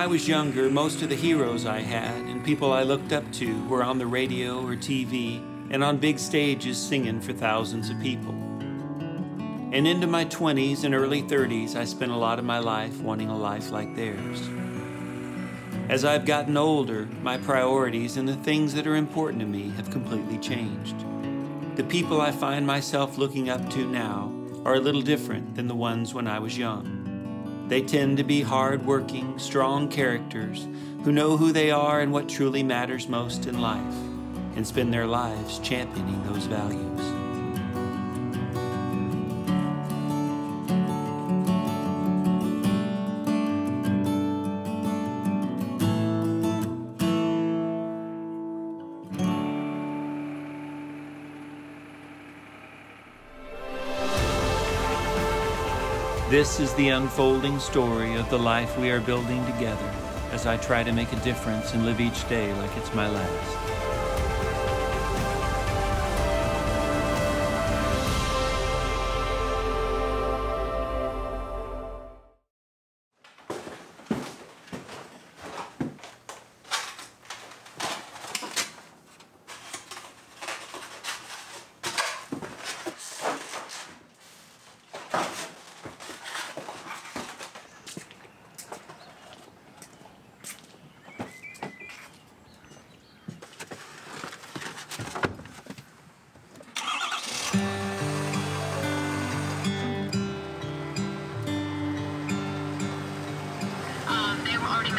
When I was younger, most of the heroes I had and people I looked up to were on the radio or TV and on big stages singing for thousands of people. And into my 20s and early 30s, I spent a lot of my life wanting a life like theirs. As I've gotten older, my priorities and the things that are important to me have completely changed. The people I find myself looking up to now are a little different than the ones when I was young. They tend to be hard-working, strong characters who know who they are and what truly matters most in life and spend their lives championing those values. This is the unfolding story of the life we are building together as I try to make a difference and live each day like it's my last.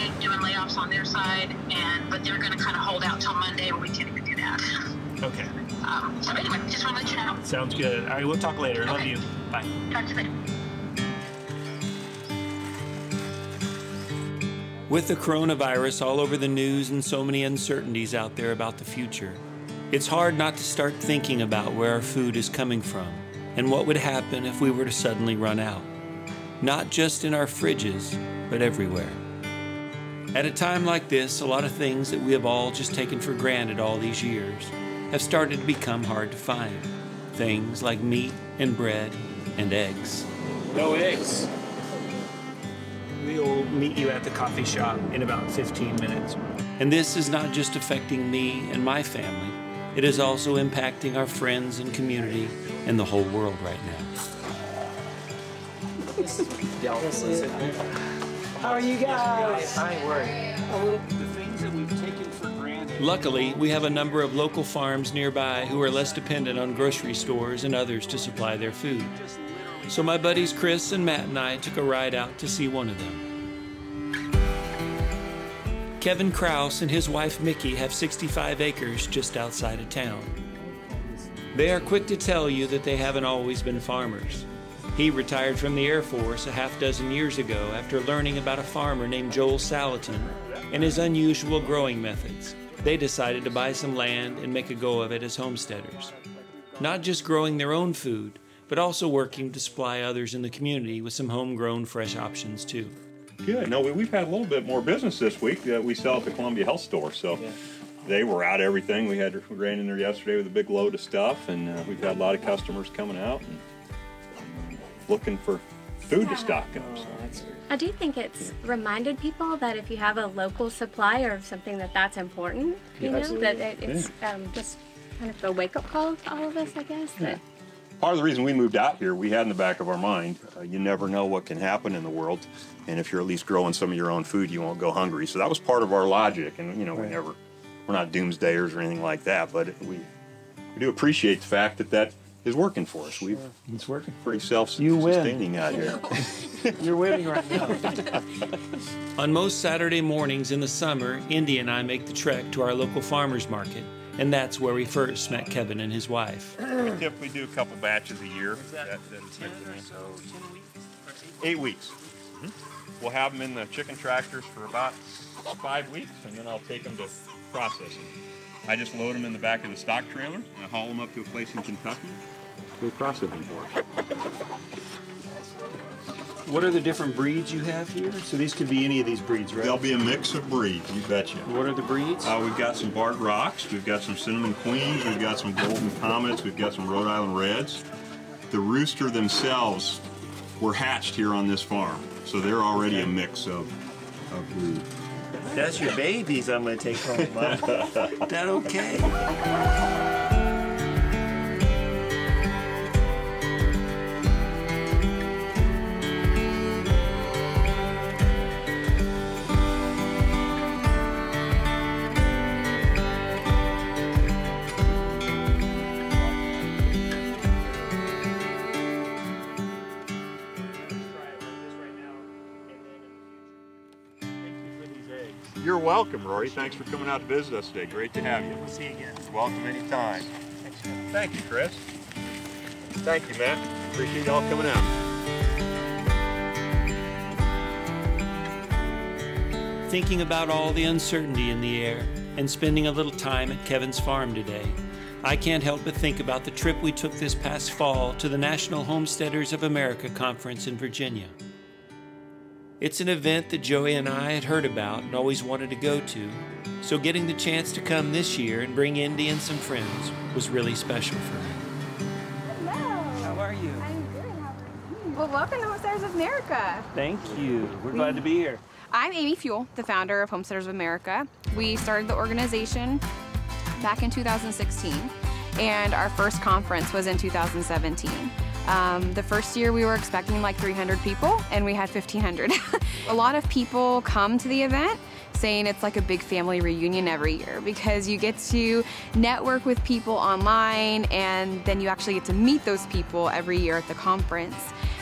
They were already made doing layoffs on their side, and but they're going to kind of hold out till Monday, but we can't even do that. Okay. Um, so anyway, just want to let you know. Sounds good. All right, we'll talk later. Love you. Bye. Talk to you later. With the coronavirus all over the news and so many uncertainties out there about the future, it's hard not to start thinking about where our food is coming from and what would happen if we were to suddenly run out. Not just in our fridges, but everywhere. At a time like this, a lot of things that we have all just taken for granted all these years have started to become hard to find. Things like meat and bread and eggs. No eggs. We'll meet you at the coffee shop in about 15 minutes. And this is not just affecting me and my family, it is also impacting our friends and community and the whole world right now. How are you guys? The things that we've taken for granted. Luckily, we have a number of local farms nearby who are less dependent on grocery stores and others to supply their food. So my buddies Chris and Matt and I took a ride out to see one of them. Kevin Kraus and his wife Mickey have 65 acres just outside of town. They are quick to tell you that they haven't always been farmers. He retired from the Air Force a half dozen years ago after learning about a farmer named Joel Salatin and his unusual growing methods. They decided to buy some land and make a go of it as homesteaders. Not just growing their own food, but also working to supply others in the community with some homegrown fresh options too. Good. No, we, we've had a little bit more business this week that we sell at the Columbia Health Store. So they were out everything. We had we ran in there yesterday with a big load of stuff, and uh, we've had a lot of customers coming out and looking for food to stock up. So. I do think it's reminded people that if you have a local supplier of something that that's important, you know, that it, it's um, just kind of a wake up call to all of us, I guess. That Part of the reason we moved out here, we had in the back of our mind, uh, you never know what can happen in the world, and if you're at least growing some of your own food, you won't go hungry. So that was part of our logic, and you know, we never, we're not doomsdayers or anything like that, but we, we do appreciate the fact that that is working for us. We've It's working. pretty self-sustaining out here. You're winning right now. On most Saturday mornings in the summer, Indy and I make the trek to our local farmers market, and that's where we first met Kevin and his wife. We typically do a couple batches a year. That- that's Eight weeks. Mm-hmm. We'll have them in the chicken tractors for about five weeks, and then I'll take them to processing. I just load them in the back of the stock trailer and I haul them up to a place in Kentucky. They process them for us. What are the different breeds you have here? So these could be any of these breeds, right? There'll be a mix of breeds, you betcha. What are the breeds? Uh, we've got some Barred Rocks, we've got some Cinnamon Queens, we've got some Golden Comets, we've got some Rhode Island Reds. The rooster themselves were hatched here on this farm, so they're already a mix of That's your babies I'm gonna take home, Mom. that okay? Welcome, Rory. Thanks for coming out to visit us today. Great to have you. We'll see you again. Welcome anytime. Thank you, Chris. Thank you, Matt. Appreciate y'all coming out. Thinking about all the uncertainty in the air and spending a little time at Kevin's farm today, I can't help but think about the trip we took this past fall to the National Homesteaders of America Conference in Virginia. It's an event that Joey and I had heard about and always wanted to go to, so getting the chance to come this year and bring Indy and some friends was really special for me. Hello. How are you? I'm good. How are you? Well, welcome to Homesteaders of America. Thank you. We're glad to be mm. here. I'm Amy Fewell, the founder of Homesteaders of America. We started the organization back in 2016, and our first conference was in 2017. Um, the first year we were expecting like 300 people and we had 1,500. a lot of people come to the event saying it's like a big family reunion every year because you get to network with people online and then you actually get to meet those people every year at the conference.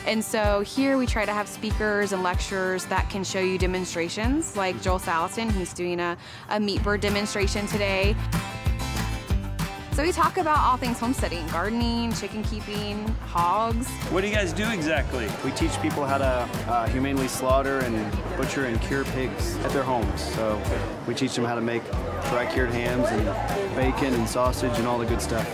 And so here we try to have speakers and lecturers that can show you demonstrations like Joel Salatin, he's doing a, a meat bird demonstration today. So we talk about all things homesteading, gardening, chicken keeping, hogs. What do you guys do exactly? We teach people how to uh, humanely slaughter and butcher and cure pigs at their homes. So we teach them how to make dry cured hams and bacon and sausage and all the good stuff.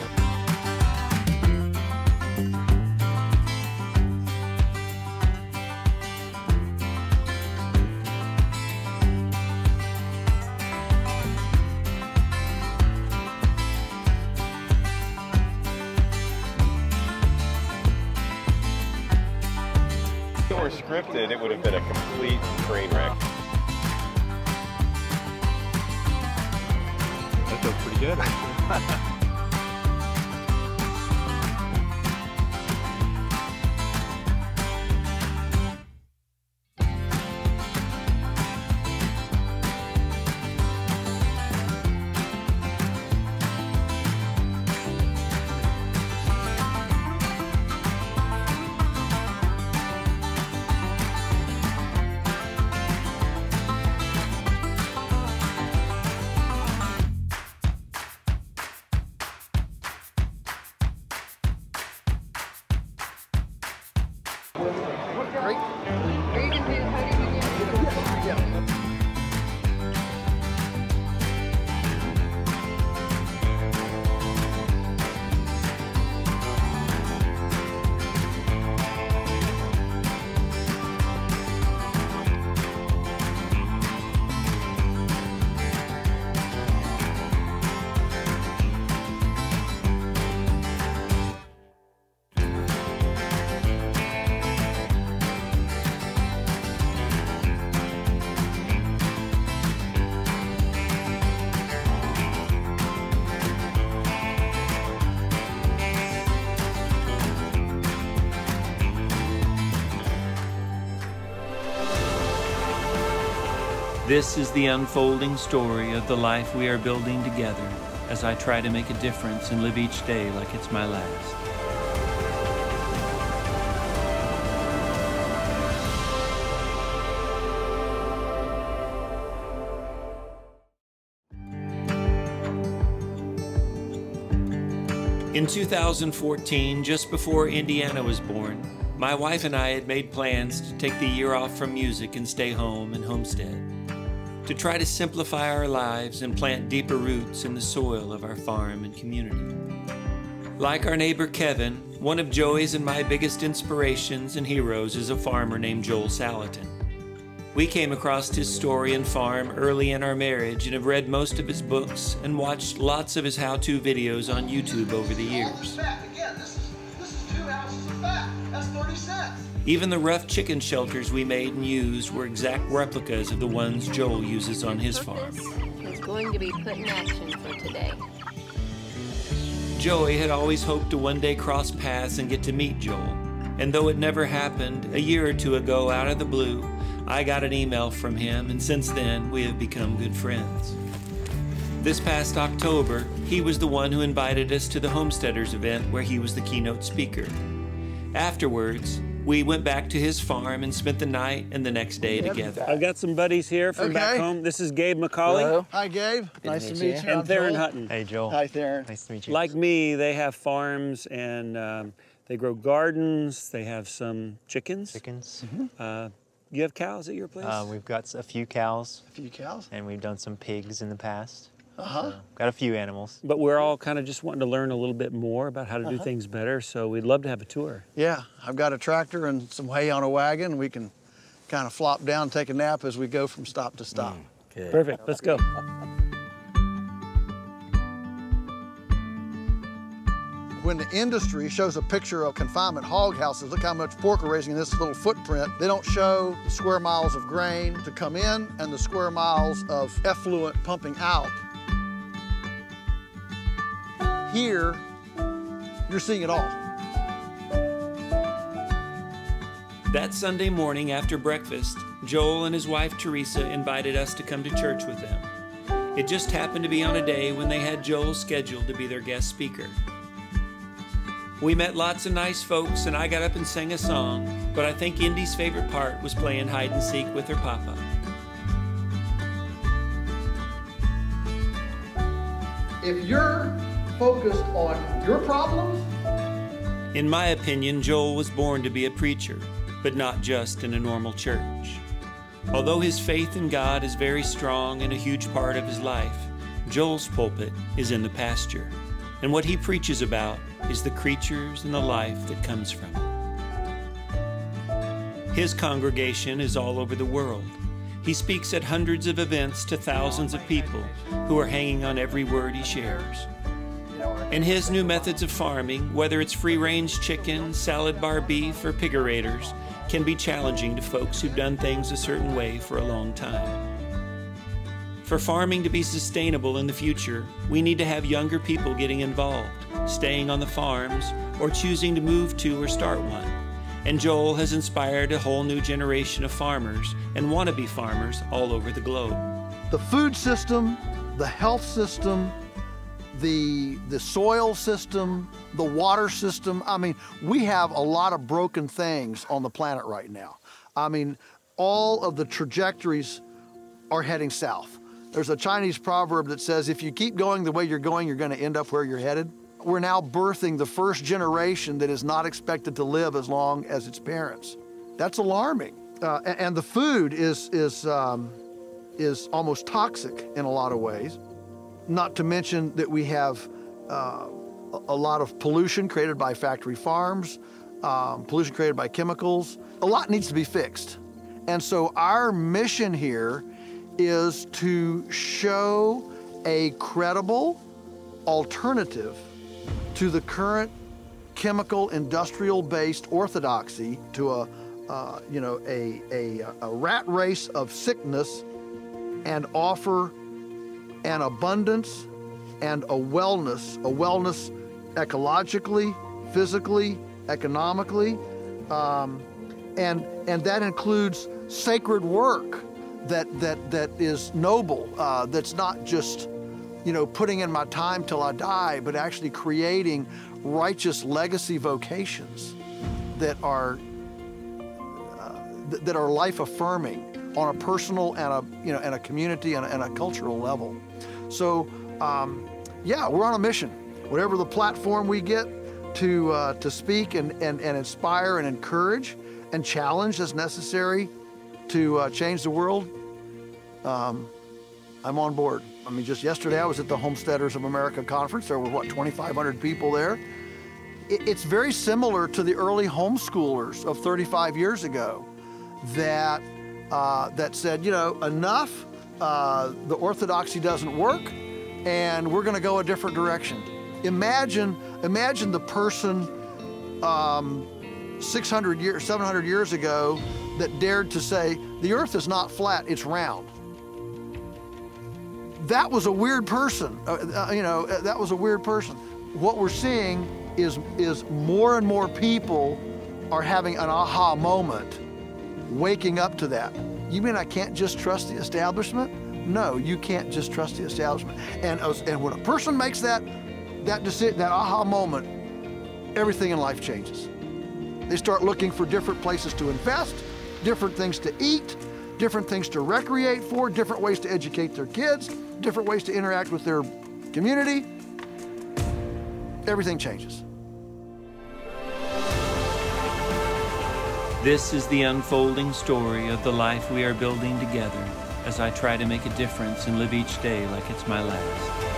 Scripted, it would have been a complete train wreck. That does pretty good. This is the unfolding story of the life we are building together as I try to make a difference and live each day like it's my last. In 2014, just before Indiana was born, my wife and I had made plans to take the year off from music and stay home and homestead, to try to simplify our lives and plant deeper roots in the soil of our farm and community. Like our neighbor Kevin, one of Joey's and my biggest inspirations and heroes is a farmer named Joel Salatin. We came across his story and farm early in our marriage and have read most of his books and watched lots of his how to videos on YouTube over the years. Again, this is, this is two ounces of fat. That's 30 cents. Even the rough chicken shelters we made and used were exact replicas of the ones Joel uses on his farm. Is going to be put in action for today. Joey had always hoped to one day cross paths and get to meet Joel. And though it never happened, a year or two ago, out of the blue, I got an email from him, and since then, we have become good friends. This past October, he was the one who invited us to the Homesteaders event where he was the keynote speaker. Afterwards, we went back to his farm and spent the night and the next day together. I've got some buddies here from okay. back home. This is Gabe McCauley. Hello. Hi, Gabe. Good nice to meet, you. you. And Theron Hutton. Hey, Joel. Hi, Theron. Nice to meet you. Like me, they have farms and um, they grow gardens. They have some chickens. Chickens. Mm -hmm. uh, you have cows at your place? Uh, we've got a few cows. A few cows. And we've done some pigs in the past. Uh-huh. So got a few animals. But we're all kind of just wanting to learn a little bit more about how to uh-huh. do things better, so we'd love to have a tour. Yeah, I've got a tractor and some hay on a wagon. We can kind of flop down and take a nap as we go from stop to stop. Mm, okay. Perfect, let's go. when the industry shows a picture of confinement hog houses, look how much pork are raising in this little footprint. They don't show the square miles of grain to come in and the square miles of effluent pumping out. Here, you're seeing it all. That Sunday morning after breakfast, Joel and his wife Teresa invited us to come to church with them. It just happened to be on a day when they had Joel scheduled to be their guest speaker. We met lots of nice folks, and I got up and sang a song, but I think Indy's favorite part was playing hide and seek with her papa. If you're focused on your problems, in my opinion, Joel was born to be a preacher, but not just in a normal church. Although his faith in God is very strong and a huge part of his life, Joel's pulpit is in the pasture and what he preaches about is the creatures and the life that comes from it. His congregation is all over the world. He speaks at hundreds of events to thousands of people who are hanging on every word he shares. And his new methods of farming, whether it's free range chicken, salad bar beef, or piggerators, can be challenging to folks who've done things a certain way for a long time. For farming to be sustainable in the future, we need to have younger people getting involved, staying on the farms, or choosing to move to or start one. And Joel has inspired a whole new generation of farmers and wannabe farmers all over the globe. The food system, the health system, the, the soil system, the water system. I mean, we have a lot of broken things on the planet right now. I mean, all of the trajectories are heading south. There's a Chinese proverb that says, if you keep going the way you're going, you're going to end up where you're headed. We're now birthing the first generation that is not expected to live as long as its parents. That's alarming. Uh, and the food is, is, um, is almost toxic in a lot of ways. Not to mention that we have uh, a lot of pollution created by factory farms, um, pollution created by chemicals. A lot needs to be fixed. And so our mission here is to show a credible alternative to the current chemical industrial based orthodoxy to a uh, you know a, a, a rat race of sickness and offer an abundance and a wellness a wellness ecologically physically economically um, and and that includes sacred work that that that is noble. Uh, that's not just, you know, putting in my time till I die, but actually creating righteous legacy vocations that are uh, th that are life affirming on a personal and a you know and a community and a, and a cultural level. So um, yeah, we're on a mission. Whatever the platform we get to uh, to speak and, and and inspire and encourage and challenge as necessary to uh, change the world, um, I'm on board. I mean, just yesterday I was at the Homesteaders of America conference. There were, what, 2,500 people there? It's very similar to the early homeschoolers of 35 years ago that, uh, that said, you know, enough, uh, the orthodoxy doesn't work, and we're going to go a different direction. Imagine, imagine the person um, 600 years, 700 years ago that dared to say, the earth is not flat, it's round. That was a weird person, uh, uh, you know, uh, that was a weird person. What we're seeing is, is more and more people are having an aha moment, waking up to that. You mean I can't just trust the establishment? No, you can't just trust the establishment. And, and when a person makes that, that, decision, that aha moment, everything in life changes. They start looking for different places to invest, different things to eat, different things to recreate for, different ways to educate their kids, different ways to interact with their community. Everything changes. This is the unfolding story of the life we are building together as I try to make a difference and live each day like it's my last.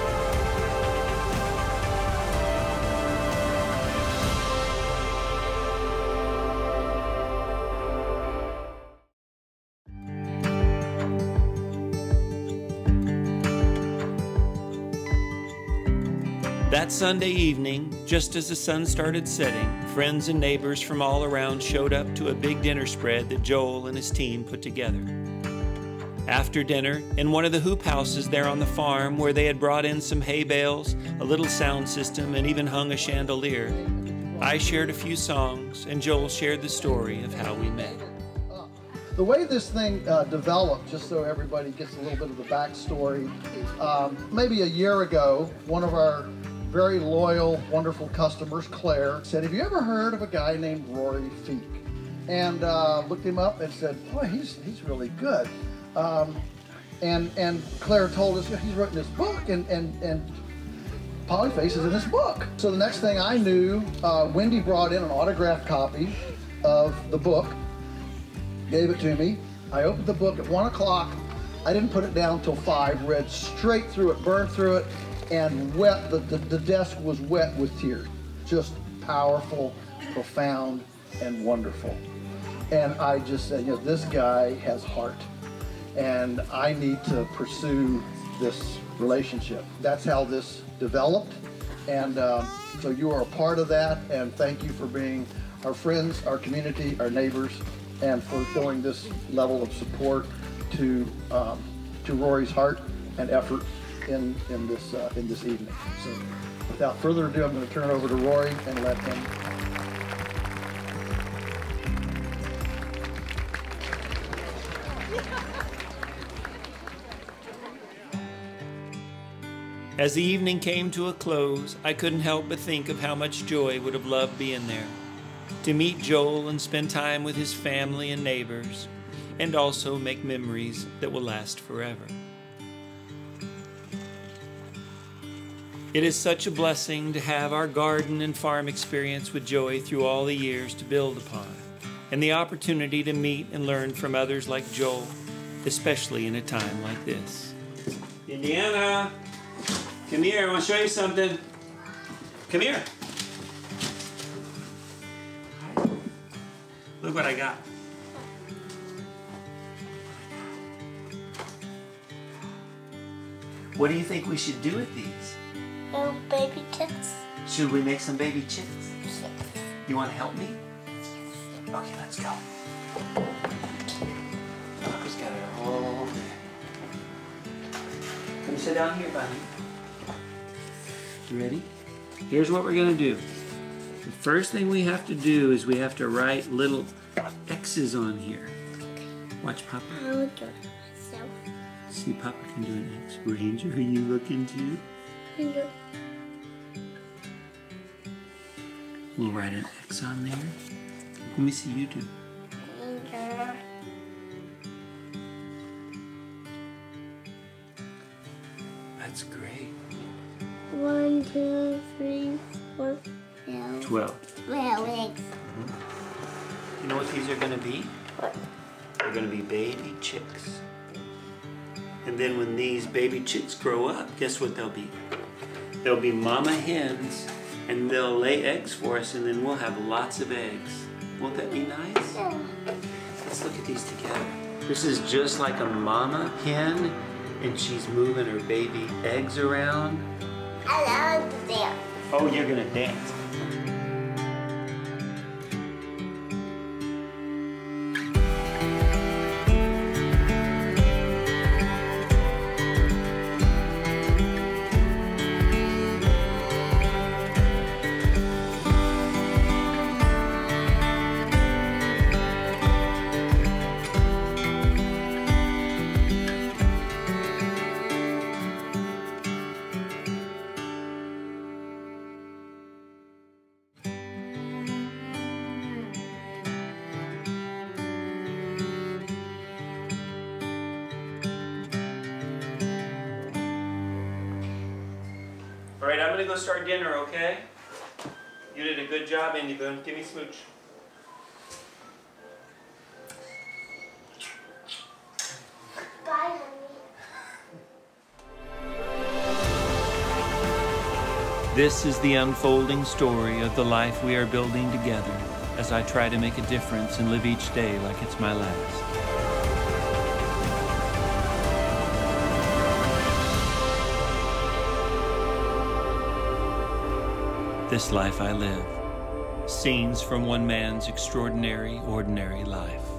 That Sunday evening, just as the sun started setting, friends and neighbors from all around showed up to a big dinner spread that Joel and his team put together. After dinner, in one of the hoop houses there on the farm, where they had brought in some hay bales, a little sound system, and even hung a chandelier, I shared a few songs, and Joel shared the story of how we met. The way this thing uh, developed, just so everybody gets a little bit of the backstory, um, maybe a year ago, one of our very loyal, wonderful customers, Claire, said, have you ever heard of a guy named Rory Feek? And uh, looked him up and said, boy, he's, he's really good. Um, and, and Claire told us he's written this book and, and, and Polyface is in this book. So the next thing I knew, uh, Wendy brought in an autographed copy of the book, gave it to me. I opened the book at one o'clock. I didn't put it down until five, read straight through it, burned through it, and wet, the, the, the desk was wet with tears. Just powerful, profound, and wonderful. And I just said, you know, this guy has heart, and I need to pursue this relationship. That's how this developed, and um, so you are a part of that, and thank you for being our friends, our community, our neighbors, and for showing this level of support to, um, to Rory's heart and effort in, in, this, uh, in this evening. So without further ado, I'm going to turn it over to Rory and let him. As the evening came to a close, I couldn't help but think of how much Joey would have loved being there. To meet Joel and spend time with his family and neighbors, and also make memories that will last forever. It is such a blessing to have our garden and farm experience with Joey through all the years to build upon, and the opportunity to meet and learn from others like Joel, especially in a time like this. Indiana, come here, I want to show you something. Come here. Look what I got. What do you think we should do with these? Oh, baby chicks. Should we make some baby chicks? Yes. You want to help me? Okay, let's go. Papa's got it all Come sit down here, buddy. You ready? Here's what we're going to do. The first thing we have to do is we have to write little X's on here. Watch Papa. I'll do it myself. See, Papa can do an X. Ranger, are you looking too? We'll write an X on there. Let me see you do. That's great. One, two, three, four, twelve. Twelve. Twelve eggs. Mm -hmm. You know what these are going to be? What? They're going to be baby chicks. And then when these baby chicks grow up, guess what they'll be? There'll be mama hens and they'll lay eggs for us and then we'll have lots of eggs. Won't that be nice? Yeah. Let's look at these together. This is just like a mama hen and she's moving her baby eggs around. I love to dance. Oh, you're gonna dance. Gonna go start dinner, okay? You did a good job, Indy Boone. Give me a smooch. Bye, honey. This is the unfolding story of the life we are building together as I try to make a difference and live each day like it's my last. This life I live. Scenes from one man's extraordinary, ordinary life.